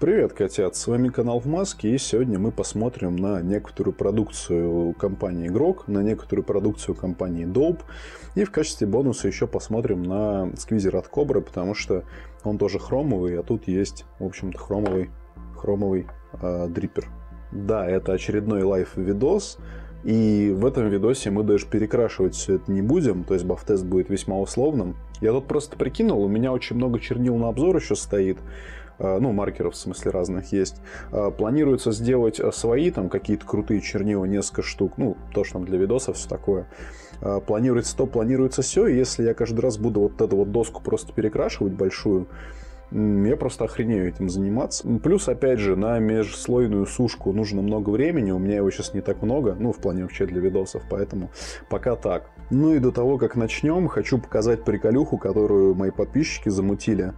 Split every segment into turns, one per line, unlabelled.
Привет, котят! С вами канал в маске, и сегодня мы посмотрим на некоторую продукцию компании Grog, на некоторую продукцию компании Dope, и в качестве бонуса еще посмотрим на сквизер от Cobra, потому что он тоже хромовый, а тут есть, в общем-то, хромовый, хромовый э, дриппер. Да, это очередной live-видос, и в этом видосе мы даже перекрашивать все это не будем, то есть buff-тест будет весьма условным. Я тут просто прикинул, у меня очень много чернил на обзор еще стоит, ну, маркеров в смысле разных есть. Э, планируется сделать э, свои, там, какие-то крутые чернила, несколько штук, ну, то, что там для видосов, все такое. Планируется то, планируется все, и если я каждый раз буду вот эту вот доску просто перекрашивать большую, я просто охренею этим заниматься. Плюс, опять же, на межслойную сушку нужно много времени. У меня его сейчас не так много, ну, в плане вообще для видосов, поэтому пока так. Ну и до того, как начнем, хочу показать приколюху, которую мои подписчики замутили.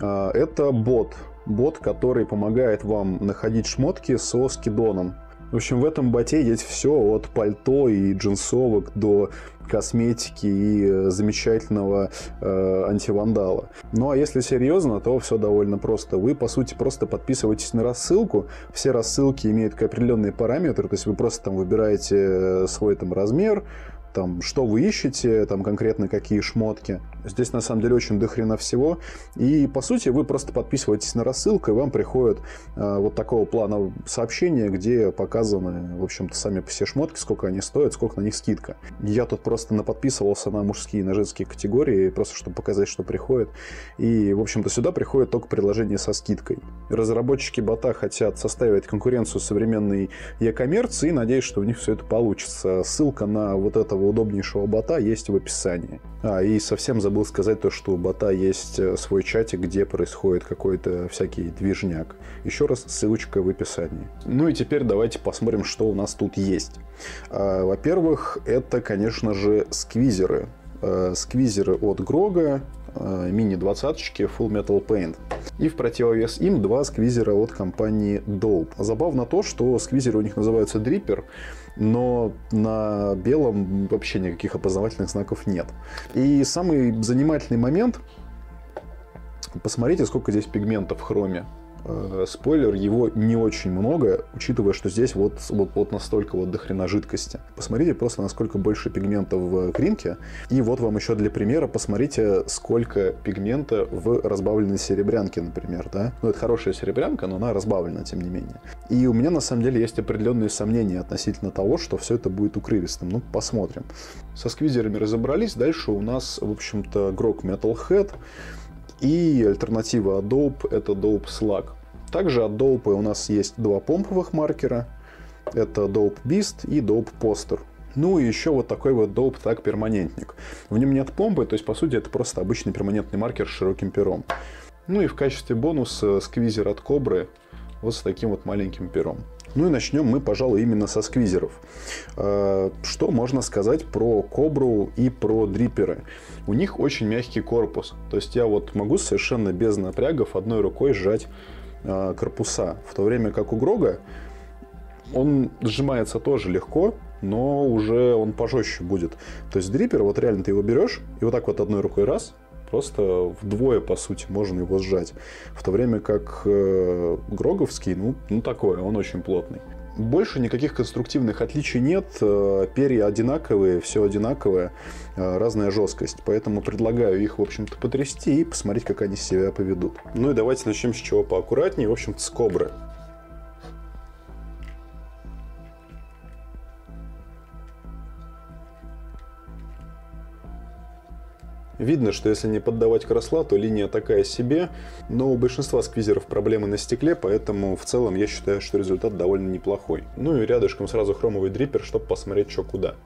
А, это бот. Бот, который помогает вам находить шмотки со скидоном. В общем, в этом боте есть все от пальто и джинсовок до косметики и э, замечательного э, антивандала. Ну а если серьезно, то все довольно просто. Вы, по сути, просто подписываетесь на рассылку. Все рассылки имеют определенные параметры, то есть вы просто там выбираете э, свой там размер, там, что вы ищете, там, конкретно какие шмотки. Здесь, на самом деле, очень дохрена всего. И, по сути, вы просто подписываетесь на рассылку, и вам приходит э, вот такого плана сообщения, где показаны, в общем-то, сами все шмотки, сколько они стоят, сколько на них скидка. Я тут просто наподписывался на мужские и на женские категории, просто чтобы показать, что приходит. И, в общем-то, сюда приходит только предложение со скидкой. Разработчики бота хотят составить конкуренцию современной e-коммерции, и надеюсь, что у них все это получится. Ссылка на вот это этого удобнейшего бота есть в описании. А, и совсем забыл сказать то, что у бота есть э, свой чатик, где происходит какой-то всякий движняк. Еще раз, ссылочка в описании. Ну и теперь давайте посмотрим, что у нас тут есть. А, во-первых, это, конечно же, сквизеры. А, сквизеры от Грога, мини-двадцаточки Full Metal Paint. И в противовес им два сквизера от компании Dope. Забавно то, что сквизеры у них называются Dripper, но на белом вообще никаких опознавательных знаков нет. И самый занимательный момент, посмотрите, сколько здесь пигментов в хроме. Э, спойлер, его не очень много, учитывая, что здесь вот, вот, вот настолько вот дохрена жидкости. Посмотрите просто, насколько больше пигмента в кринке. И вот вам еще для примера, посмотрите, сколько пигмента в разбавленной серебрянке, например. Да? Ну, это хорошая серебрянка, но она разбавлена, тем не менее. И у меня, на самом деле, есть определенные сомнения относительно того, что все это будет укрывистым. Ну, посмотрим. Со сквизерами разобрались. Дальше у нас, в общем-то, Grok Metal Head. И альтернатива Adobe – это Dope Slug. Также от Dope у нас есть два помповых маркера. Это Dope Beast и Dope Poster. Ну и еще вот такой вот Dope Tag перманентник. В нем нет помпы, то есть по сути это просто обычный перманентный маркер с широким пером. Ну и в качестве бонуса сквизер от Кобры вот с таким вот маленьким пером. Ну и начнем мы, пожалуй, именно со сквизеров. А, что можно сказать про Кобру и про дриперы? У них очень мягкий корпус. То есть я вот могу совершенно без напрягов одной рукой сжать а, корпуса. В то время как у Грога он сжимается тоже легко, но уже он пожестче будет. То есть дрипер, вот реально ты его берешь и вот так вот одной рукой раз, Просто вдвое, по сути, можно его сжать. В то время как э, Гроговский, ну, ну такое, он очень плотный. Больше никаких конструктивных отличий нет. Э, перья одинаковые, все одинаковое, э, разная жесткость. Поэтому предлагаю их, в общем-то, потрясти и посмотреть, как они себя поведут. Ну и давайте начнем с чего поаккуратнее. В общем-то, с кобры. Видно, что если не поддавать кросла, то линия такая себе, но у большинства сквизеров проблемы на стекле, поэтому в целом я считаю, что результат довольно неплохой. Ну и рядышком сразу хромовый дриппер, чтобы посмотреть, что куда.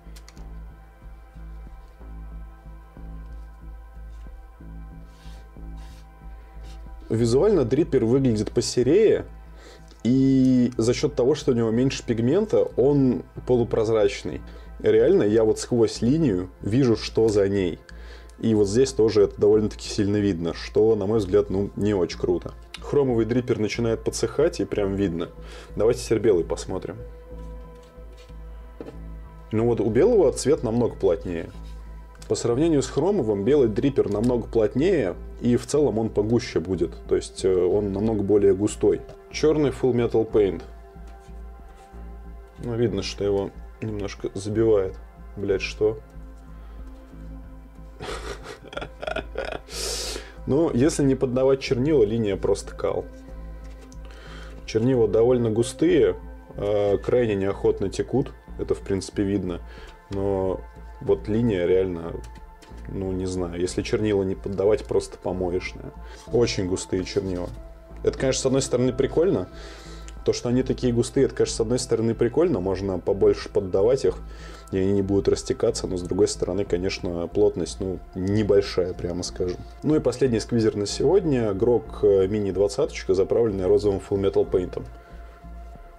Визуально дриппер выглядит посерее, и за счет того, что у него меньше пигмента, он полупрозрачный. Реально, я вот сквозь линию вижу, что за ней. И вот здесь тоже это довольно-таки сильно видно, что, на мой взгляд, ну, не очень круто. Хромовый дриппер начинает подсыхать, и прям видно. Давайте теперь белый посмотрим. Ну вот у белого цвет намного плотнее. По сравнению с хромовым, белый дриппер намного плотнее, и в целом он погуще будет, то есть э, он намного более густой. Черный Full Metal Paint. Ну, видно, что его немножко забивает. Блять, что? Ну, если не поддавать чернила, линия просто кал. Чернила довольно густые, а крайне неохотно текут. Это, в принципе, видно. Но вот линия реально, ну, не знаю, если чернила не поддавать, просто помоечная. Очень густые чернила. Это, конечно, с одной стороны прикольно. То, что они такие густые, это, конечно, с одной стороны прикольно, можно побольше поддавать их, и они не будут растекаться, но с другой стороны, конечно, плотность, ну, небольшая, прямо скажем. Ну и последний сквизер на сегодня, Грок мини 20 заправленный розовым Full Metal Paint.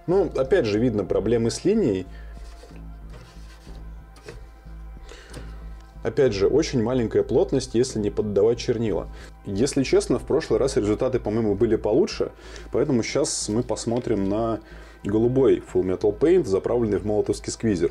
Ну, опять же, видно проблемы с линией, Опять же, очень маленькая плотность, если не поддавать чернила. Если честно, в прошлый раз результаты, по-моему, были получше, поэтому сейчас мы посмотрим на голубой Full Metal Paint, заправленный в молотовский сквизер.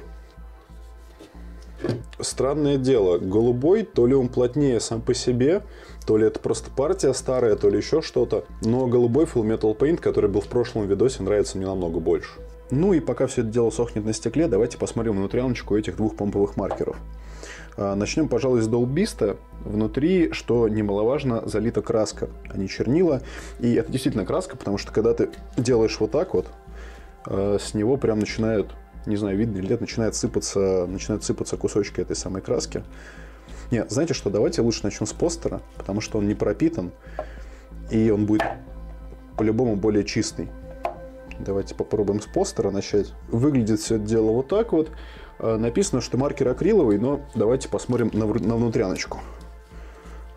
Странное дело, голубой, то ли он плотнее сам по себе, то ли это просто партия старая, то ли еще что-то. Но голубой Full Metal Paint, который был в прошлом видосе, нравится мне намного больше. Ну и пока все это дело сохнет на стекле, давайте посмотрим внутряночку этих двух помповых маркеров. А, начнем, пожалуй, с долбиста. Внутри, что немаловажно, залита краска, а не чернила. И это действительно краска, потому что когда ты делаешь вот так вот, а, с него прям начинают, не знаю, видно или нет, начинает сыпаться, начинают сыпаться кусочки этой самой краски. Нет, знаете что, давайте лучше начнем с постера, потому что он не пропитан, и он будет по-любому более чистый. Давайте попробуем с постера начать. Выглядит все это дело вот так вот. Э, написано, что маркер акриловый, но давайте посмотрим на, на внутряночку.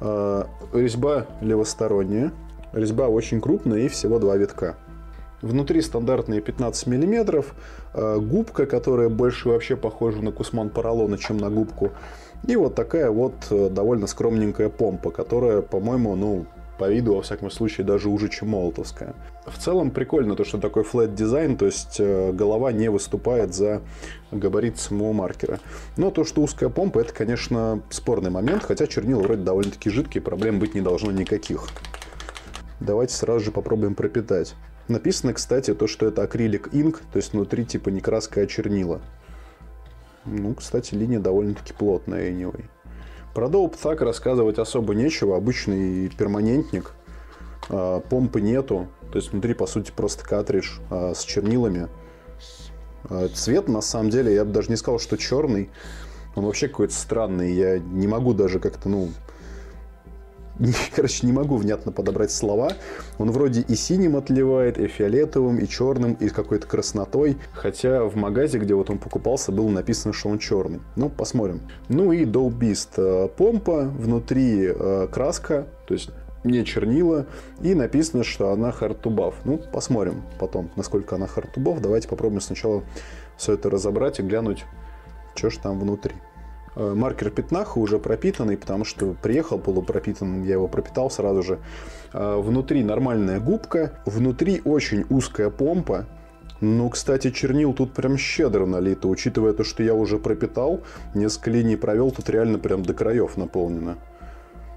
Э, резьба левосторонняя. Резьба очень крупная и всего два витка. Внутри стандартные 15 мм. Э, губка, которая больше вообще похожа на кусман поролона, чем на губку. И вот такая вот довольно скромненькая помпа, которая, по-моему, ну, по виду, во всяком случае, даже уже, чем молотовская. В целом прикольно то, что такой флэт дизайн, то есть э, голова не выступает за габарит самого маркера. Но то, что узкая помпа, это, конечно, спорный момент, хотя чернила вроде довольно-таки жидкие, проблем быть не должно никаких. Давайте сразу же попробуем пропитать. Написано, кстати, то, что это акрилик инк, то есть внутри типа не краска, а чернила. Ну, кстати, линия довольно-таки плотная anyway. Про Dope так рассказывать особо нечего. Обычный перманентник. А, помпы нету. То есть внутри, по сути, просто картридж а, с чернилами. А, цвет, на самом деле, я бы даже не сказал, что черный. Он вообще какой-то странный. Я не могу даже как-то, ну, короче, не могу внятно подобрать слова. Он вроде и синим отливает, и фиолетовым, и черным, и какой-то краснотой. Хотя в магазе, где вот он покупался, было написано, что он черный. Ну, посмотрим. Ну и Beast э, помпа, внутри э, краска, то есть не чернила, и написано, что она buff. Ну, посмотрим потом, насколько она buff. Давайте попробуем сначала все это разобрать и глянуть, что же там внутри. Э, маркер пятнаха уже пропитанный, потому что приехал полупропитанным, я его пропитал сразу же. Э, внутри нормальная губка, внутри очень узкая помпа. Ну, кстати, чернил тут прям щедро налито, учитывая то, что я уже пропитал, несколько линий провел, тут реально прям до краев наполнена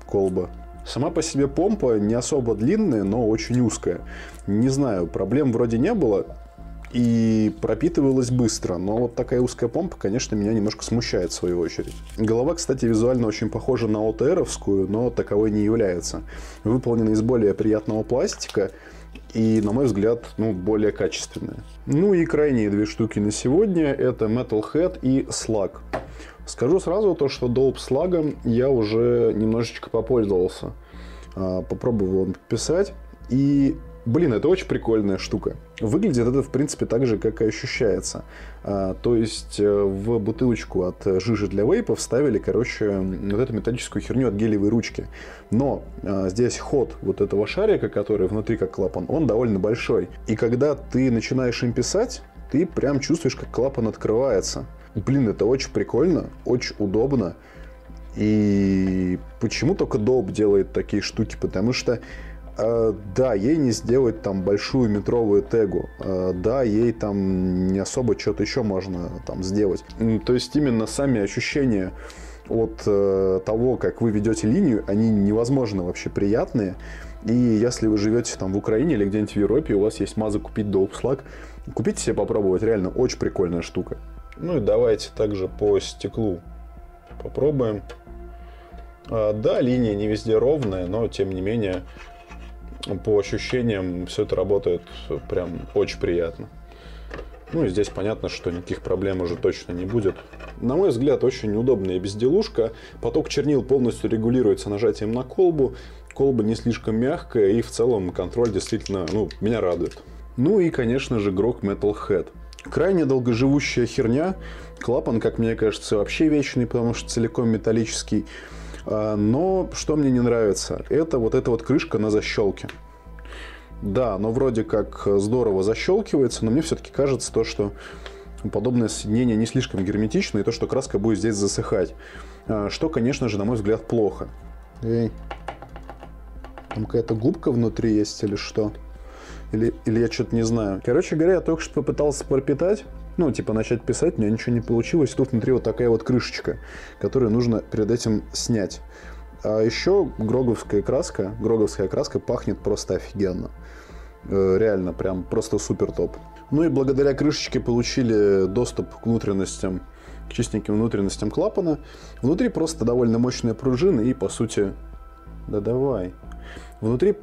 колба. Сама по себе помпа не особо длинная, но очень узкая. Не знаю, проблем вроде не было и пропитывалась быстро. Но вот такая узкая помпа, конечно, меня немножко смущает в свою очередь. Голова, кстати, визуально очень похожа на ОТРовскую, но таковой не является. Выполнена из более приятного пластика и, на мой взгляд, ну, более качественная. Ну и крайние две штуки на сегодня это Metalhead и Slug. Скажу сразу то, что Dope Slug я уже немножечко попользовался. А, попробовал писать. И Блин, это очень прикольная штука. Выглядит это, в принципе, так же, как и ощущается. А, то есть э, в бутылочку от жижи для вейпа вставили, короче, вот эту металлическую херню от гелевой ручки. Но а, здесь ход вот этого шарика, который внутри как клапан, он довольно большой. И когда ты начинаешь им писать, ты прям чувствуешь, как клапан открывается. Блин, это очень прикольно, очень удобно. И почему только Dope делает такие штуки? Потому что да, ей не сделать там большую метровую тегу. Э, да, ей там не особо что-то еще можно там сделать. То есть именно сами ощущения от э, того, как вы ведете линию, они невозможно вообще приятные. И если вы живете там в Украине или где-нибудь в Европе, у вас есть маза купить Dope купите себе попробовать, реально очень прикольная штука. Ну и давайте также по стеклу попробуем. Да, линия не везде ровная, но тем не менее по ощущениям все это работает прям очень приятно. Ну и здесь понятно, что никаких проблем уже точно не будет. На мой взгляд, очень удобная безделушка. Поток чернил полностью регулируется нажатием на колбу. Колба не слишком мягкая и в целом контроль действительно ну, меня радует. Ну и, конечно же, Grok Metal Head. Крайне долгоживущая херня. Клапан, как мне кажется, вообще вечный, потому что целиком металлический. А, но что мне не нравится, это вот эта вот крышка на защелке. Да, но вроде как здорово защелкивается, но мне все-таки кажется то, что подобное соединение не слишком герметично, и то, что краска будет здесь засыхать. А, что, конечно же, на мой взгляд, плохо. Эй, там какая-то губка внутри есть или что? Или, или я что-то не знаю. Короче говоря, я только что попытался пропитать ну, типа, начать писать, у меня ничего не получилось. Тут внутри вот такая вот крышечка, которую нужно перед этим снять. А еще гроговская краска, гроговская краска пахнет просто офигенно. Э, реально, прям просто супер топ. Ну и благодаря крышечке получили доступ к внутренностям, к чистеньким внутренностям клапана. Внутри просто довольно мощная пружина и, по сути... Да давай. Внутри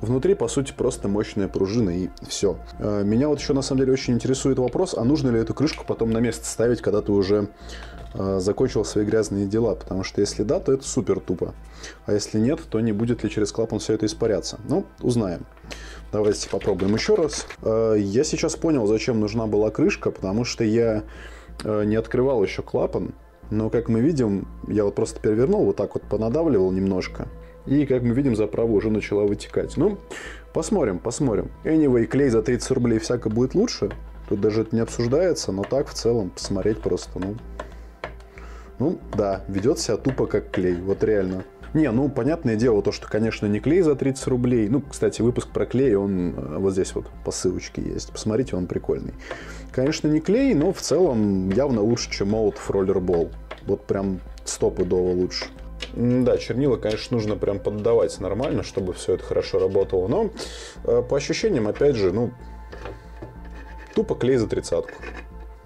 Внутри, по сути, просто мощная пружина и все. Э, меня вот еще на самом деле очень интересует вопрос, а нужно ли эту крышку потом на место ставить, когда ты уже э, закончил свои грязные дела, потому что если да, то это супер тупо. А если нет, то не будет ли через клапан все это испаряться. Ну, узнаем. Давайте попробуем еще раз. Э, я сейчас понял, зачем нужна была крышка, потому что я не открывал еще клапан, но, как мы видим, я вот просто перевернул, вот так вот понадавливал немножко, и, как мы видим, заправа уже начала вытекать. Ну, посмотрим, посмотрим. Anyway, клей за 30 рублей всяко будет лучше. Тут даже это не обсуждается, но так в целом посмотреть просто, ну... Ну, да, ведет себя тупо как клей, вот реально. Не, ну, понятное дело, то, что, конечно, не клей за 30 рублей. Ну, кстати, выпуск про клей, он э, вот здесь вот по ссылочке есть. Посмотрите, он прикольный. Конечно, не клей, но в целом явно лучше, чем Молотов Rollerball. Вот прям стопудово лучше. Да, чернила, конечно, нужно прям поддавать нормально, чтобы все это хорошо работало. Но э, по ощущениям, опять же, ну, тупо клей за тридцатку.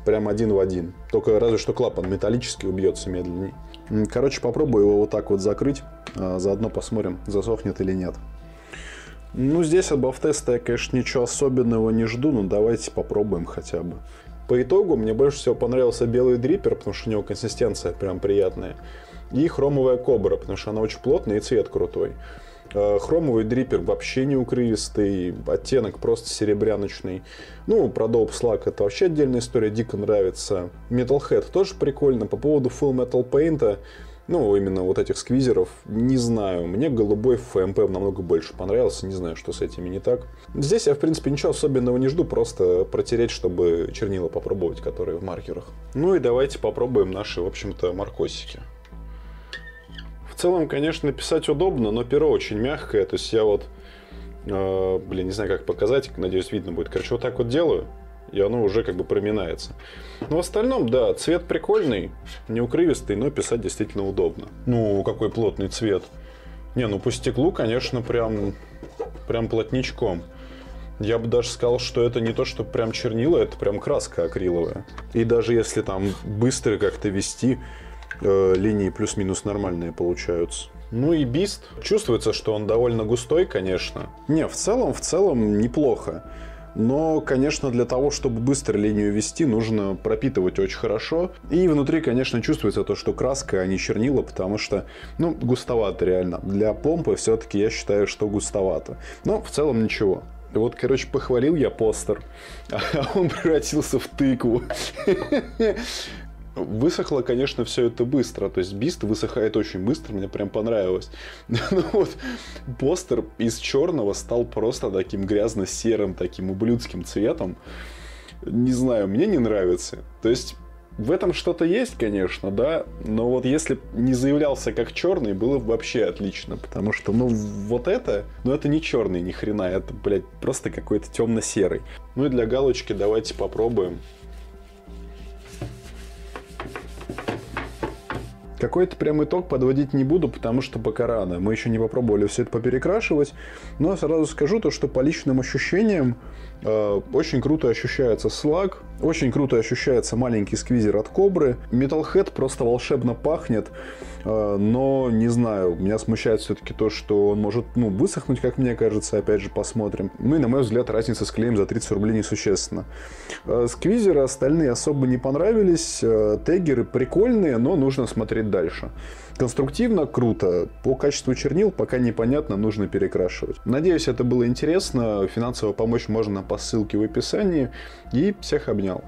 Прям один в один. Только разве что клапан металлический убьется медленнее. Короче, попробую его вот так вот закрыть. А заодно посмотрим, засохнет или нет. Ну, здесь от теста я, конечно, ничего особенного не жду, но давайте попробуем хотя бы. По итогу мне больше всего понравился белый дриппер, потому что у него консистенция прям приятная. И хромовая кобра, потому что она очень плотная и цвет крутой. Э, хромовый дриппер вообще не укрывистый, оттенок просто серебряночный. Ну, про Dope Slug это вообще отдельная история, дико нравится. Metalhead тоже прикольно. По поводу Full Metal Paint, ну, именно вот этих сквизеров, не знаю. Мне голубой FMP намного больше понравился, не знаю, что с этими не так. Здесь я, в принципе, ничего особенного не жду, просто протереть, чтобы чернила попробовать, которые в маркерах. Ну и давайте попробуем наши, в общем-то, маркосики целом, конечно, писать удобно, но перо очень мягкое. То есть я вот, э, блин, не знаю, как показать, надеюсь, видно будет. Короче, вот так вот делаю, и оно уже как бы проминается. Но в остальном, да, цвет прикольный, не укрывистый, но писать действительно удобно. Ну, какой плотный цвет. Не, ну по стеклу, конечно, прям, прям плотничком. Я бы даже сказал, что это не то, что прям чернила, это прям краска акриловая. И даже если там быстро как-то вести, линии плюс-минус нормальные получаются. Ну и бист. Чувствуется, что он довольно густой, конечно. Не, в целом, в целом неплохо. Но, конечно, для того, чтобы быстро линию вести, нужно пропитывать очень хорошо. И внутри, конечно, чувствуется то, что краска, а не чернила, потому что, ну, густовато реально. Для помпы все-таки я считаю, что густовато. Но в целом ничего. Вот, короче, похвалил я постер, а он превратился в тыкву. Высохло, конечно, все это быстро. То есть бист высыхает очень быстро, мне прям понравилось. Ну вот, постер из черного стал просто таким грязно-серым, таким ублюдским цветом. Не знаю, мне не нравится. То есть в этом что-то есть, конечно, да, но вот если не заявлялся как черный, было бы вообще отлично, потому что, ну, вот это, ну, это не черный ни хрена, это, блядь, просто какой-то темно-серый. Ну и для галочки давайте попробуем. Какой-то прям итог подводить не буду, потому что пока рано. Мы еще не попробовали все это поперекрашивать. Но сразу скажу то, что по личным ощущениям очень круто ощущается слаг, очень круто ощущается маленький сквизер от Кобры. Metalhead просто волшебно пахнет, э, но не знаю, меня смущает все-таки то, что он может ну, высохнуть, как мне кажется, опять же посмотрим. Ну и на мой взгляд разница с клеем за 30 рублей несущественна. Э, сквизеры остальные особо не понравились, э, тегеры прикольные, но нужно смотреть дальше. Конструктивно круто. По качеству чернил пока непонятно, нужно перекрашивать. Надеюсь, это было интересно. Финансово помочь можно по ссылке в описании. И всех обнял.